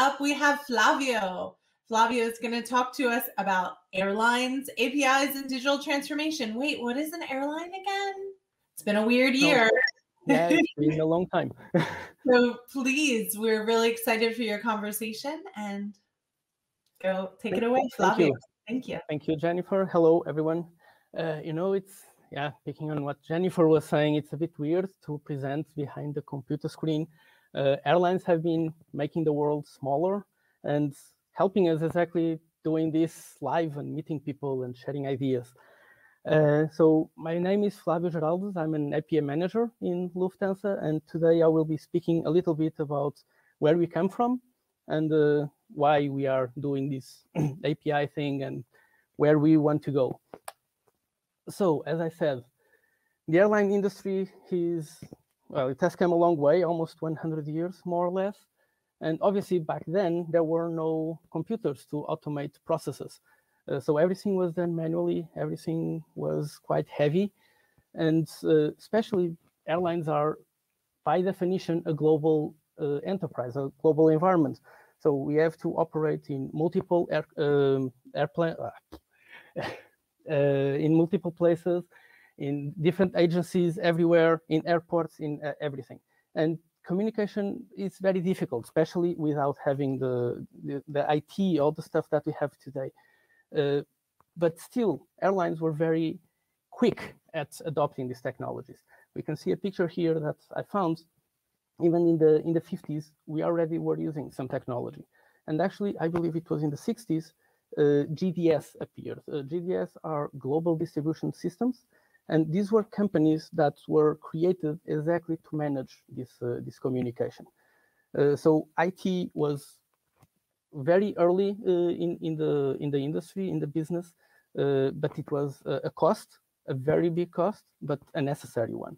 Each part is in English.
up, we have Flavio. Flavio is going to talk to us about airlines, APIs, and digital transformation. Wait, what is an airline again? It's been a weird year. yeah, it's been a long time. so please, we're really excited for your conversation and go take it away, Flavio. Thank you. Thank you. Thank you, Jennifer. Hello, everyone. Uh, you know, it's yeah, picking on what Jennifer was saying, it's a bit weird to present behind the computer screen. Uh, airlines have been making the world smaller and helping us exactly doing this live and meeting people and sharing ideas. Uh, so my name is Flavio Geraldes. I'm an API manager in Lufthansa, and today I will be speaking a little bit about where we come from and uh, why we are doing this API thing and where we want to go. So, as I said, the airline industry is, well, it has come a long way, almost 100 years, more or less. And obviously, back then, there were no computers to automate processes. Uh, so everything was done manually, everything was quite heavy. And uh, especially, airlines are, by definition, a global uh, enterprise, a global environment. So we have to operate in multiple air, um, airplane, uh, in multiple places, in different agencies everywhere, in airports, in uh, everything. And communication is very difficult, especially without having the, the, the IT, all the stuff that we have today. Uh, but still, airlines were very quick at adopting these technologies. We can see a picture here that I found. Even in the in the 50s, we already were using some technology. And actually, I believe it was in the 60s, uh, GDS appeared. Uh, GDS are global distribution systems, and these were companies that were created exactly to manage this uh, this communication. Uh, so IT was very early uh, in in the in the industry in the business, uh, but it was a cost, a very big cost, but a necessary one.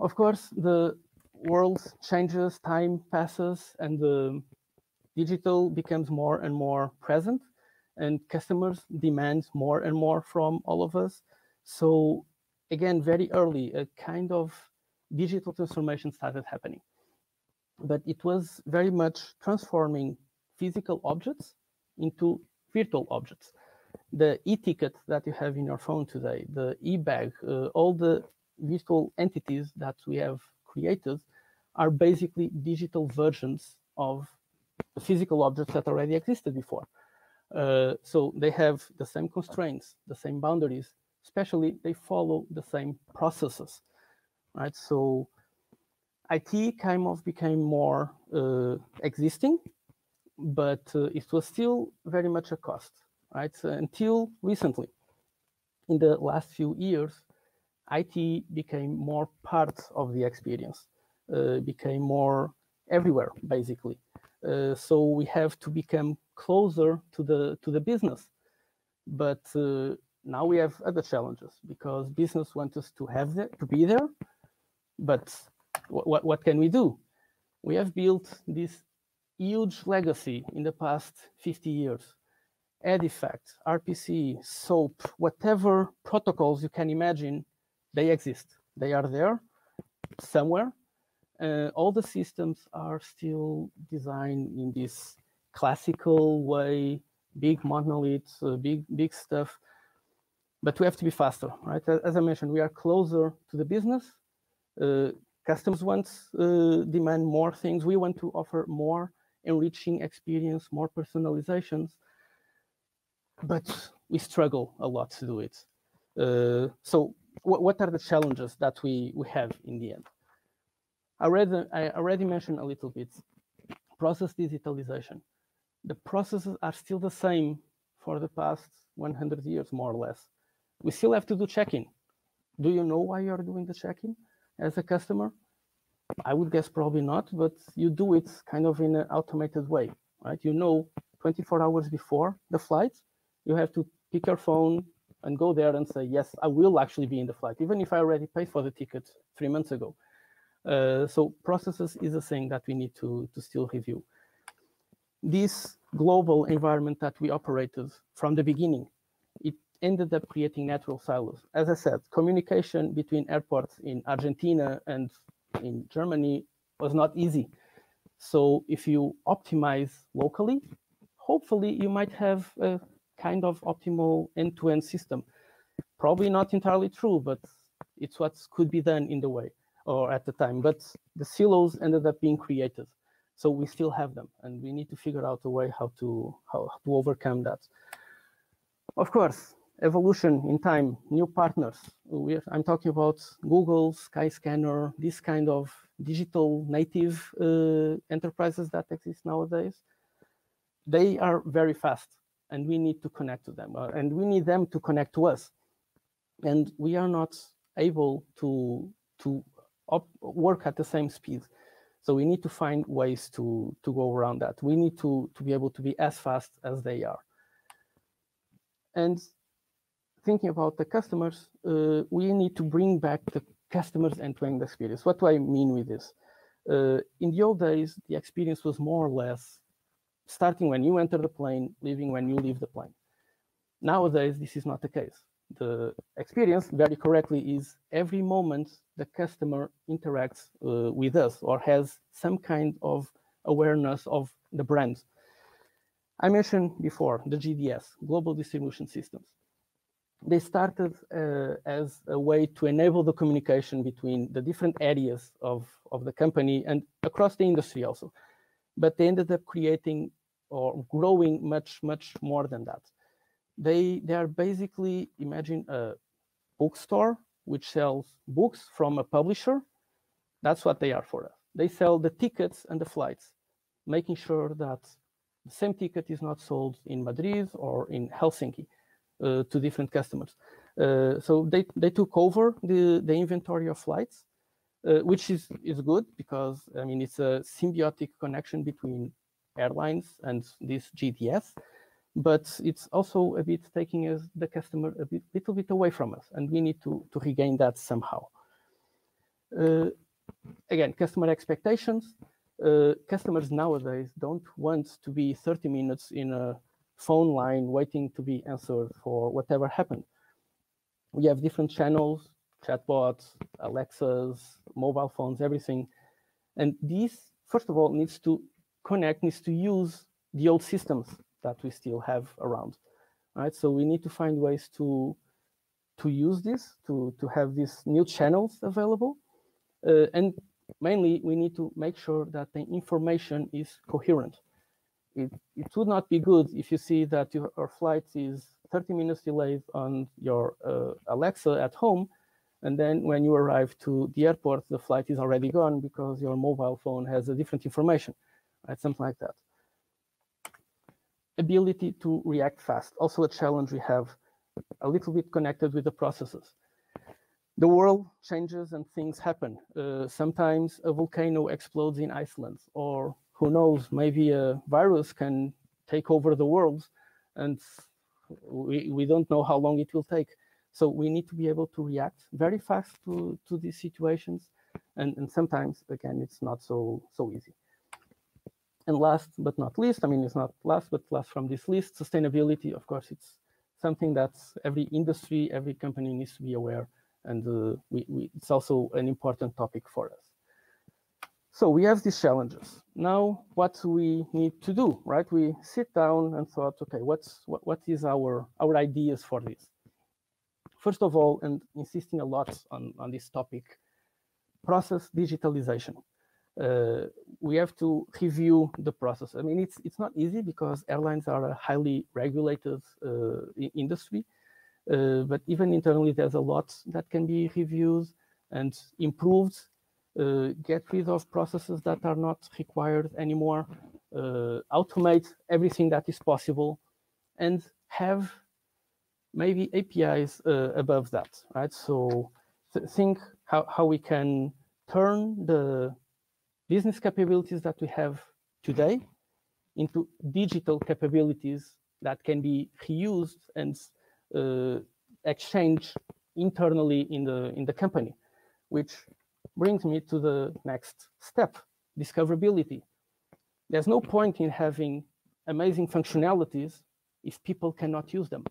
Of course, the world changes, time passes, and the digital becomes more and more present and customers demand more and more from all of us. So again, very early, a kind of digital transformation started happening. But it was very much transforming physical objects into virtual objects. The e-ticket that you have in your phone today, the e-bag, uh, all the virtual entities that we have created are basically digital versions of physical objects that already existed before. Uh, so they have the same constraints, the same boundaries, especially they follow the same processes, right? So IT kind of became more uh, existing, but uh, it was still very much a cost, right? So until recently, in the last few years, IT became more part of the experience, uh, became more everywhere, basically. Uh, so we have to become closer to the to the business. But uh, now we have other challenges because business wants us to have the, to be there. But what what can we do? We have built this huge legacy in the past 50 years. Edifact, RPC, SOAP, whatever protocols you can imagine, they exist. They are there somewhere uh, all the systems are still designed in this classical way, big monoliths, uh, big big stuff. But we have to be faster, right? As I mentioned, we are closer to the business. Uh, customers want uh, demand more things. We want to offer more enriching experience, more personalizations. But we struggle a lot to do it. Uh, so, what are the challenges that we we have in the end? I already, I already mentioned a little bit process digitalization. The processes are still the same for the past 100 years, more or less. We still have to do check-in. Do you know why you're doing the check-in as a customer? I would guess probably not, but you do it kind of in an automated way, right? You know 24 hours before the flight, you have to pick your phone and go there and say, yes, I will actually be in the flight, even if I already paid for the ticket three months ago. Uh, so processes is a thing that we need to, to still review. This global environment that we operated from the beginning, it ended up creating natural silos. As I said, communication between airports in Argentina and in Germany was not easy. So if you optimize locally, hopefully you might have a kind of optimal end-to-end system. Probably not entirely true, but it's what could be done in the way or at the time. But the silos ended up being created. So we still have them and we need to figure out a way how to how to overcome that. Of course, evolution in time, new partners. Are, I'm talking about Google, Skyscanner, this kind of digital native uh, enterprises that exist nowadays. They are very fast and we need to connect to them uh, and we need them to connect to us. And we are not able to, to work at the same speed. So we need to find ways to, to go around that. We need to, to be able to be as fast as they are. And thinking about the customers, uh, we need to bring back the customers end-to-end experience. What do I mean with this? Uh, in the old days, the experience was more or less starting when you enter the plane, leaving when you leave the plane. Nowadays, this is not the case. The experience, very correctly, is every moment the customer interacts uh, with us or has some kind of awareness of the brand. I mentioned before the GDS, Global Distribution Systems they started uh, as a way to enable the communication between the different areas of, of the company and across the industry also. But they ended up creating or growing much, much more than that. They, they are basically, imagine a bookstore which sells books from a publisher. That's what they are for us. They sell the tickets and the flights, making sure that the same ticket is not sold in Madrid or in Helsinki to different customers. Uh, so they, they took over the, the inventory of flights, uh, which is, is good because, I mean, it's a symbiotic connection between airlines and this GDS, but it's also a bit taking us, the customer a bit, little bit away from us, and we need to, to regain that somehow. Uh, again, customer expectations. Uh, customers nowadays don't want to be 30 minutes in a phone line waiting to be answered for whatever happened. We have different channels, chatbots, Alexas, mobile phones, everything. And this, first of all, needs to connect, needs to use the old systems that we still have around. Right? So we need to find ways to to use this, to, to have these new channels available. Uh, and mainly, we need to make sure that the information is coherent it, it would not be good if you see that your, your flight is 30 minutes delayed on your uh, Alexa at home, and then when you arrive to the airport, the flight is already gone because your mobile phone has a different information, right? Something like that. Ability to react fast, also a challenge we have a little bit connected with the processes. The world changes and things happen. Uh, sometimes a volcano explodes in Iceland or who knows, maybe a virus can take over the world and we, we don't know how long it will take. So we need to be able to react very fast to, to these situations. And, and sometimes, again, it's not so, so easy. And last but not least, I mean, it's not last, but last from this list, sustainability, of course, it's something that every industry, every company needs to be aware. And uh, we, we, it's also an important topic for us. So we have these challenges. Now, what we need to do, right? We sit down and thought, okay, what's what, what is our our ideas for this? First of all, and insisting a lot on, on this topic, process digitalization. Uh, we have to review the process. I mean, it's it's not easy because airlines are a highly regulated uh, industry, uh, but even internally, there's a lot that can be reviewed and improved uh, get rid of processes that are not required anymore, uh, automate everything that is possible, and have maybe APIs uh, above that, right? So th think how, how we can turn the business capabilities that we have today into digital capabilities that can be reused and uh, exchanged internally in the in the company, which brings me to the next step, discoverability. There's no point in having amazing functionalities if people cannot use them.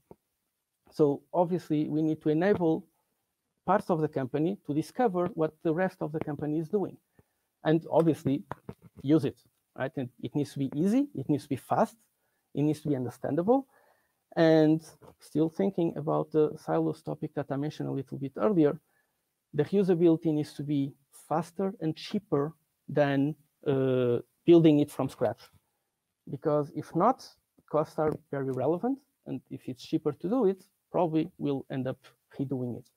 So obviously we need to enable parts of the company to discover what the rest of the company is doing and obviously use it. right? And it needs to be easy, it needs to be fast, it needs to be understandable. And still thinking about the silos topic that I mentioned a little bit earlier, the usability needs to be faster and cheaper than uh, building it from scratch. Because if not, costs are very relevant. And if it's cheaper to do it, probably we'll end up redoing it.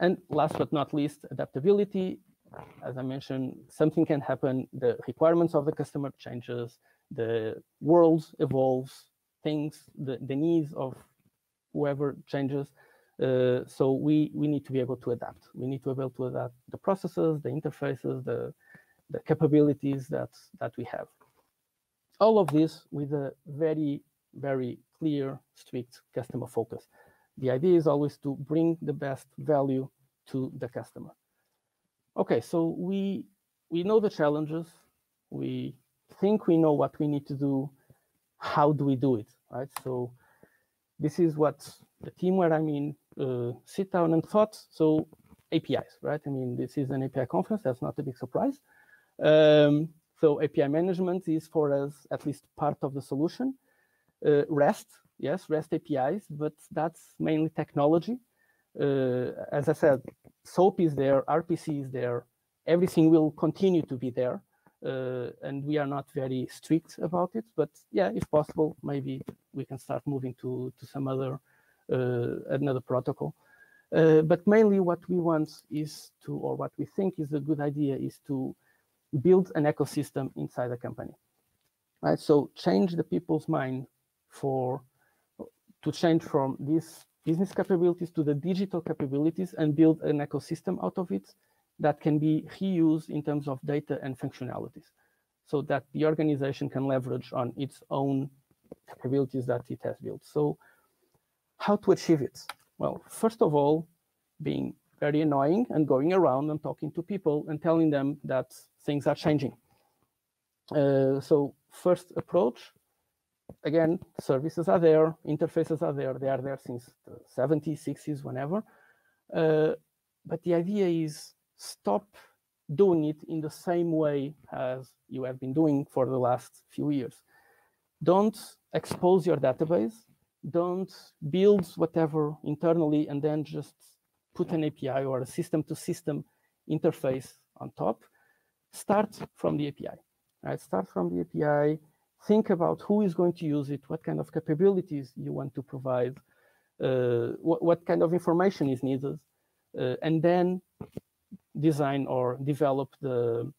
And last but not least, adaptability. As I mentioned, something can happen. The requirements of the customer changes, the world evolves, things, the, the needs of whoever changes. Uh, so we, we need to be able to adapt. We need to be able to adapt the processes, the interfaces, the, the capabilities that, that we have. All of this with a very, very clear, strict customer focus. The idea is always to bring the best value to the customer. Okay, so we we know the challenges. We think we know what we need to do. How do we do it, right? So this is what the team where I'm in uh, sit down and thought. So APIs, right? I mean, this is an API conference. That's not a big surprise. Um, so API management is for us at least part of the solution. Uh, REST, yes, REST APIs, but that's mainly technology. Uh, as I said, SOAP is there, RPC is there, everything will continue to be there. Uh, and we are not very strict about it, but yeah, if possible, maybe we can start moving to, to some other, another protocol. Uh, but mainly what we want is to, or what we think is a good idea is to build an ecosystem inside the company. Right, so change the people's mind for to change from these business capabilities to the digital capabilities and build an ecosystem out of it that can be reused in terms of data and functionalities so that the organization can leverage on its own capabilities that it has built. So how to achieve it? Well, first of all, being very annoying and going around and talking to people and telling them that things are changing. Uh, so first approach, again, services are there, interfaces are there. They are there since the 70s, 60s, whenever. Uh, but the idea is stop doing it in the same way as you have been doing for the last few years. Don't expose your database. Don't build whatever internally and then just put an API or a system to system interface on top. Start from the API. Right? Start from the API think about who is going to use it, what kind of capabilities you want to provide, uh, what, what, kind of information is needed, uh, and then design or develop the,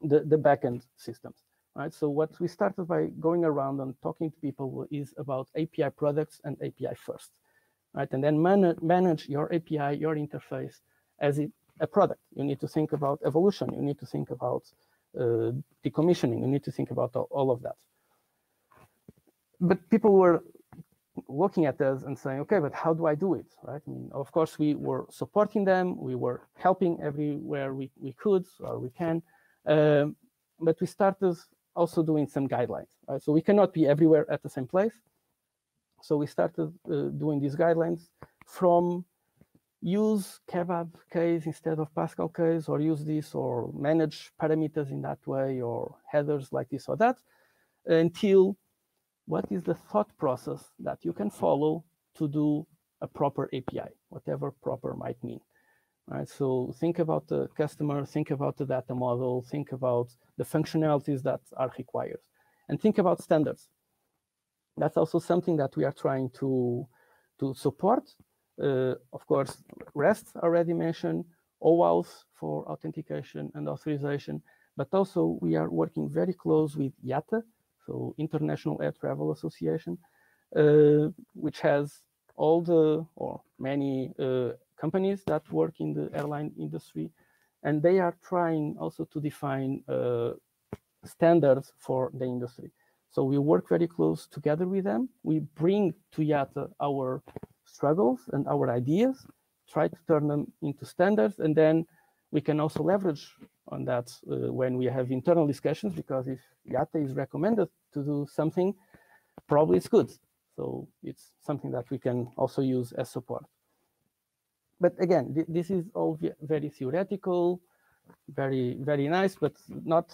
the, the backend systems. Right. So what we started by going around and talking to people is about API products and API first, right? And then man manage your API, your interface as it, a product. You need to think about evolution. You need to think about uh, decommissioning. You need to think about all, all, of that. But people were looking at us and saying, okay, but how do I do it, right? I mean, of course, we were supporting them. We were helping everywhere we, we could or we can. Um, but we started also doing some guidelines, right? So we cannot be everywhere at the same place. So we started uh, doing these guidelines from use kebab case instead of Pascal case, or use this, or manage parameters in that way, or headers like this or that, until what is the thought process that you can follow to do a proper API, whatever proper might mean. Right, so think about the customer, think about the data model, think about the functionalities that are required, and think about standards. That's also something that we are trying to, to support uh, of course, REST already mentioned, OAuth for authentication and authorization, but also we are working very close with IATA, so International Air Travel Association, uh, which has all the or many uh, companies that work in the airline industry, and they are trying also to define uh, standards for the industry. So we work very close together with them. We bring to IATA our struggles and our ideas, try to turn them into standards, and then we can also leverage on that uh, when we have internal discussions, because if IATA is recommended to do something, probably it's good. So it's something that we can also use as support. But again, th this is all very theoretical, very, very nice, but not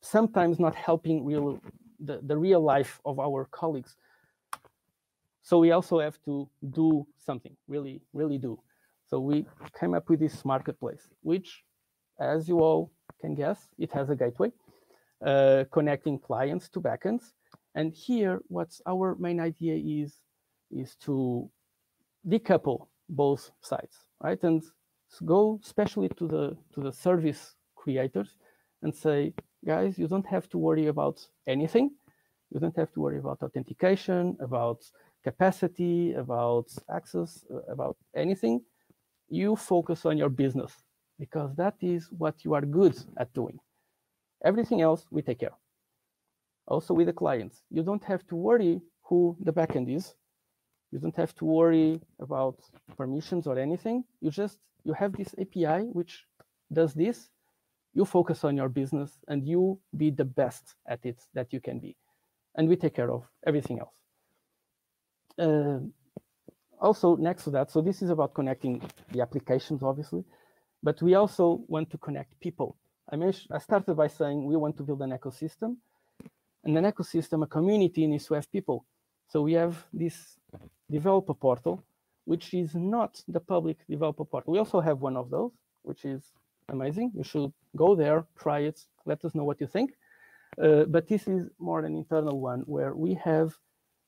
sometimes not helping real the, the real life of our colleagues. So we also have to do something, really, really do. So we came up with this marketplace, which, as you all can guess, it has a gateway uh, connecting clients to backends. And here, what's our main idea is, is to decouple both sides, right? And go especially to the to the service creators and say, guys, you don't have to worry about anything. You don't have to worry about authentication, about capacity, about access, uh, about anything. You focus on your business because that is what you are good at doing. Everything else we take care. Also with the clients, you don't have to worry who the backend is. You don't have to worry about permissions or anything. You just you have this API which does this. You focus on your business and you be the best at it that you can be. And we take care of everything else. Uh, also next to that, so this is about connecting the applications, obviously, but we also want to connect people. I mentioned, I started by saying we want to build an ecosystem, and an ecosystem, a community needs to have people. So we have this developer portal, which is not the public developer portal. We also have one of those, which is amazing. You should go there, try it, let us know what you think. Uh, but this is more an internal one where we have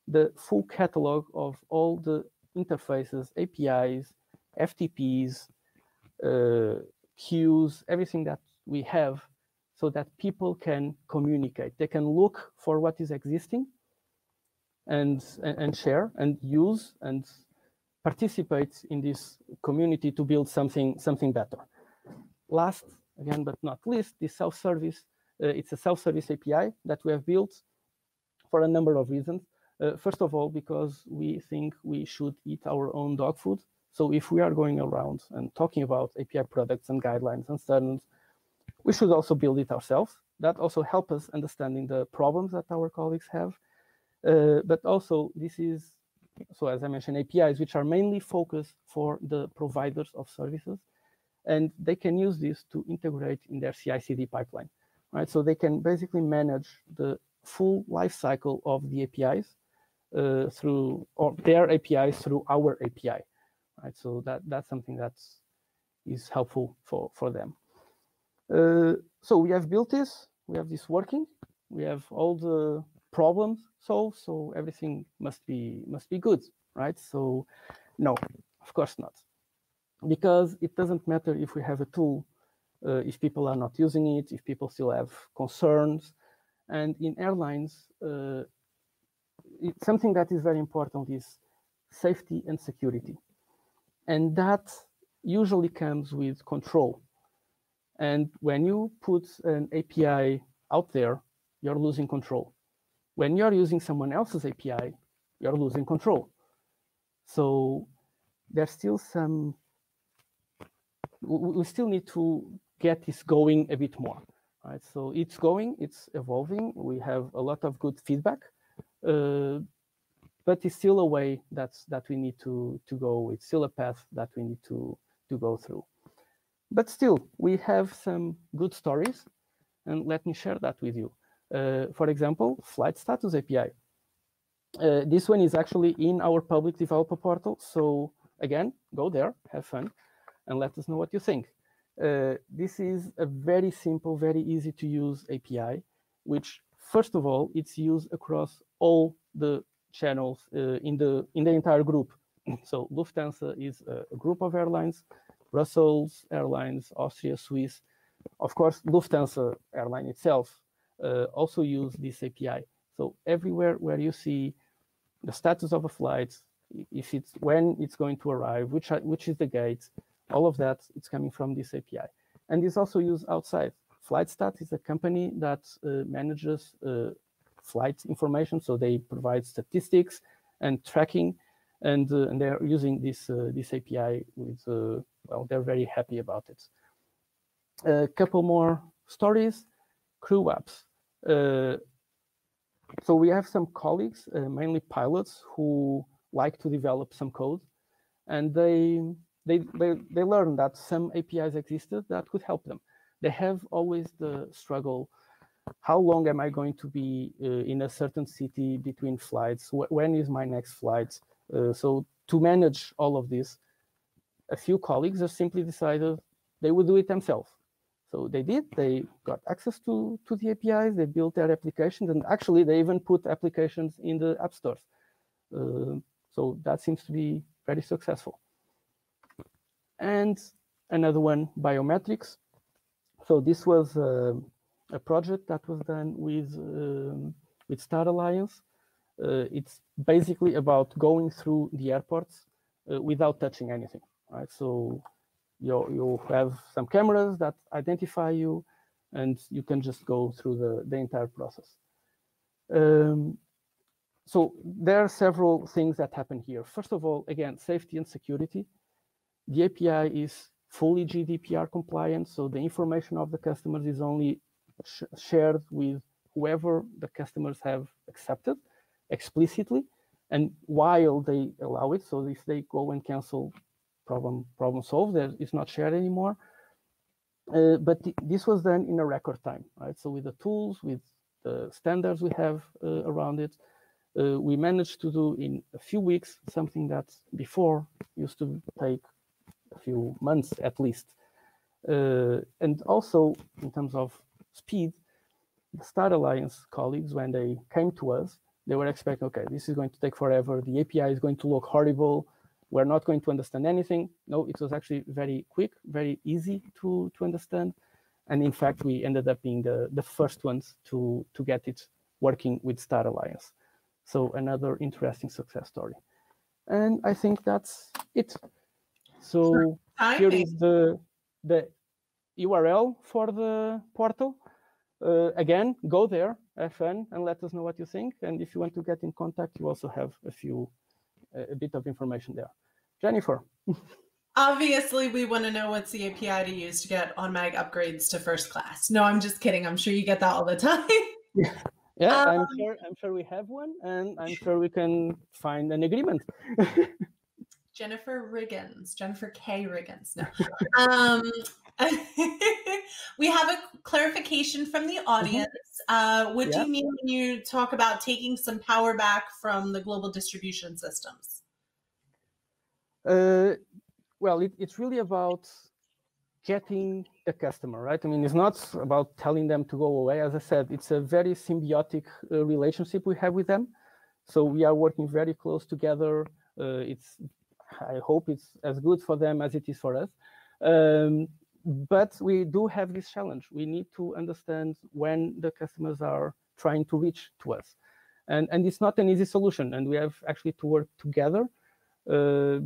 the full catalog of all the interfaces, APIs, FTPs, uh, queues, everything that we have so that people can communicate. They can look for what is existing and, and share and use and participate in this community to build something, something better. Last, again, but not least, this self-service. Uh, it's a self-service API that we have built for a number of reasons. Uh, first of all, because we think we should eat our own dog food. So if we are going around and talking about API products and guidelines and standards, we should also build it ourselves. That also helps us understanding the problems that our colleagues have. Uh, but also this is, so as I mentioned, APIs, which are mainly focused for the providers of services. And they can use this to integrate in their CI/CD pipeline, right? So they can basically manage the full life cycle of the APIs uh, through or their APIs through our API, right? So that that's something that's is helpful for for them. Uh, so we have built this, we have this working, we have all the problems solved, so everything must be must be good, right? So no, of course not, because it doesn't matter if we have a tool, uh, if people are not using it, if people still have concerns, and in airlines, uh, something that is very important is safety and security, and that usually comes with control and when you put an API out there, you're losing control. When you're using someone else's API, you're losing control. So there's still some, we still need to get this going a bit more, right? So it's going, it's evolving. We have a lot of good feedback, uh, but it's still a way that's, that we need to, to go. It's still a path that we need to, to go through. But still, we have some good stories, and let me share that with you. Uh, for example, Flight Status API. Uh, this one is actually in our public developer portal. So again, go there, have fun, and let us know what you think. Uh, this is a very simple, very easy to use API, which first of all, it's used across all the channels uh, in the in the entire group. so Lufthansa is a, a group of airlines. Brussels Airlines, Austria, Swiss. Of course, Lufthansa airline itself also use this API. So everywhere where you see the status of a flight, if it's when it's going to arrive, which are, which is the gate, all of that it's coming from this API. And it's also used outside. FlightStat is a company that uh, manages uh, flight information, so they provide statistics and tracking, and, uh, and they're using this uh, this API with uh, well, they're very happy about it. A couple more stories, crew apps. Uh, so we have some colleagues, uh, mainly pilots, who like to develop some code, and they they they they learn that some APIs existed that could help them. They have always the struggle how long am I going to be uh, in a certain city between flights? Wh when is my next flight? Uh, so to manage all of this, a few colleagues have simply decided they would do it themselves. So they did, they got access to, to the APIs, they built their applications, and actually they even put applications in the app stores. Uh, so that seems to be very successful. And another one, biometrics. So this was uh, a project that was done with, um, with Star Alliance. Uh, it's basically about going through the airports uh, without touching anything, right? So you you have some cameras that identify you, and you can just go through the, the entire process. Um, so there are several things that happen here. First of all, again, safety and security. The API is fully GDPR compliant, so the information of the customers is only sh shared with whoever the customers have accepted explicitly and while they allow it so if they go and cancel problem problem solved it's not shared anymore uh, but th this was done in a record time right so with the tools with the standards we have uh, around it uh, we managed to do in a few weeks something that before used to take a few months at least uh, and also in terms of speed the Star Alliance colleagues when they came to us they were expecting, okay, this is going to take forever. The API is going to look horrible. We're not going to understand anything. No, it was actually very quick, very easy to, to understand. And in fact, we ended up being the, the first ones to, to get it working with Star Alliance. So another interesting success story. And I think that's it. So here is the, the URL for the portal. Uh, again, go there, have fun, and let us know what you think. And if you want to get in contact, you also have a few, a bit of information there. Jennifer. Obviously, we want to know what's the API to use to get automatic upgrades to first class. No, I'm just kidding. I'm sure you get that all the time. yeah, yeah um, I'm sure. I'm sure we have one, and I'm sure we can find an agreement. Jennifer Riggins, Jennifer K. Riggins. No. um, we have a clarification from the mm-hmm. audience. Uh, what do you mean when you talk about taking some power back from the global distribution systems? Uh, well, it, it's really about getting the customer, right? I mean, it's not about telling them to go away. As I said, it's a very symbiotic uh, relationship we have with them. So we are working very close together. Uh, it's, I hope it's as good for them as it is for us. Um, but we do have this challenge. We need to understand when the customers are trying to reach to us. And, and it's not an easy solution. And we have actually to work together uh,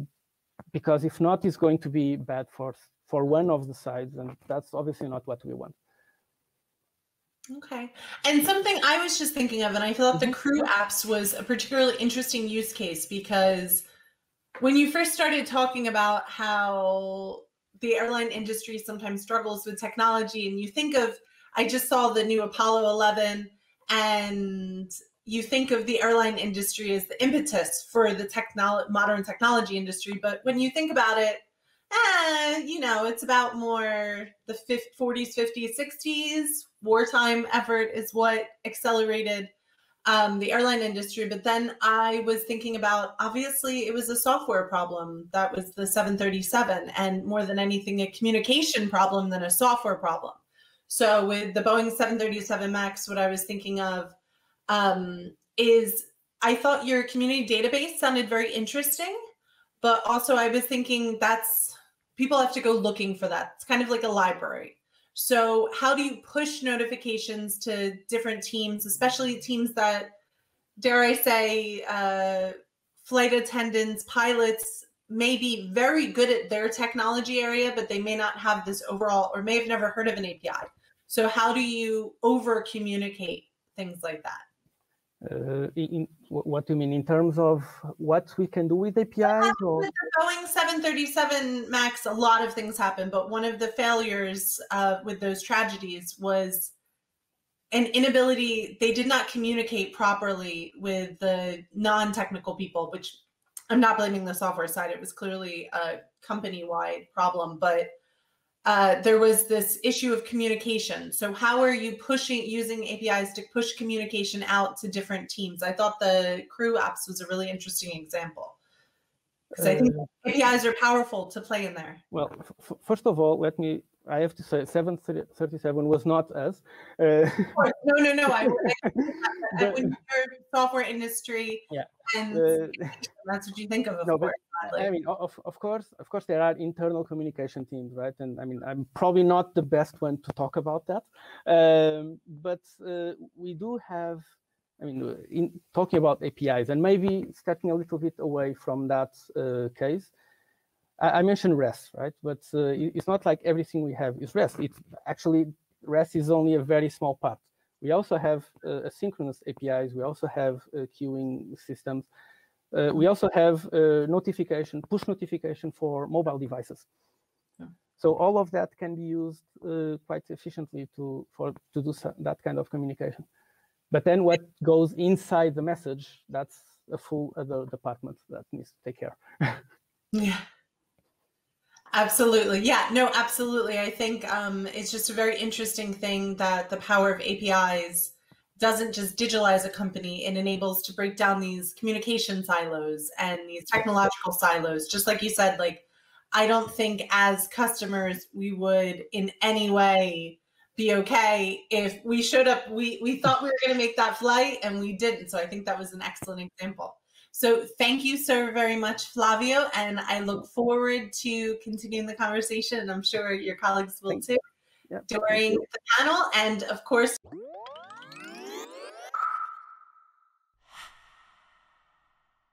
because if not, it's going to be bad for, for one of the sides. And that's obviously not what we want. Okay. And something I was just thinking of, and I thought the mm-hmm. crew apps was a particularly interesting use case because when you first started talking about how the airline industry sometimes struggles with technology and you think of i just saw the new apollo 11 and you think of the airline industry as the impetus for the technolo- modern technology industry but when you think about it eh, you know it's about more the 40s 50s 60s wartime effort is what accelerated um, the airline industry. But then I was thinking about obviously it was a software problem that was the 737, and more than anything, a communication problem than a software problem. So with the Boeing 737 MAX, what I was thinking of um, is I thought your community database sounded very interesting, but also I was thinking that's people have to go looking for that. It's kind of like a library. So, how do you push notifications to different teams, especially teams that, dare I say, uh, flight attendants, pilots may be very good at their technology area, but they may not have this overall or may have never heard of an API. So, how do you over communicate things like that? Uh, in, what do you mean in terms of what we can do with APIs? Or? With the Boeing 737 Max, a lot of things happen, but one of the failures uh, with those tragedies was an inability. They did not communicate properly with the non-technical people, which I'm not blaming the software side. It was clearly a company-wide problem, but uh, there was this issue of communication. So, how are you pushing using APIs to push communication out to different teams? I thought the crew apps was a really interesting example because I think uh, APIs are powerful to play in there. Well, first of all, let me. I have to say, 737 was not us. Uh, no, no, no. I, I, when you're software industry, yeah, and uh, that's what you think of. No, but, I mean, of, of course, of course, there are internal communication teams, right? And I mean, I'm probably not the best one to talk about that, um, but uh, we do have. I mean, in talking about APIs and maybe stepping a little bit away from that uh, case, I, I, mentioned REST, right? But uh, it's not like everything we have is REST. It's actually REST is only a very small part. We also have uh, asynchronous APIs. We also have uh, queuing systems. Uh, we also have uh, notification, push notification for mobile devices. Yeah. So all of that can be used uh, quite efficiently to for to do that kind of communication. But then what goes inside the message, that's a full other department that needs to take care. yeah. Absolutely. Yeah, no, absolutely. I think um, it's just a very interesting thing that the power of APIs doesn't just digitalize a company, it enables to break down these communication silos and these technological silos. Just like you said, like, I don't think as customers we would in any way be okay if we showed up, we, we thought we were going to make that flight and we didn't. So I think that was an excellent example. So thank you so very much, Flavio. And I look forward to continuing the conversation. And I'm sure your colleagues will too yep. during the panel. And of course,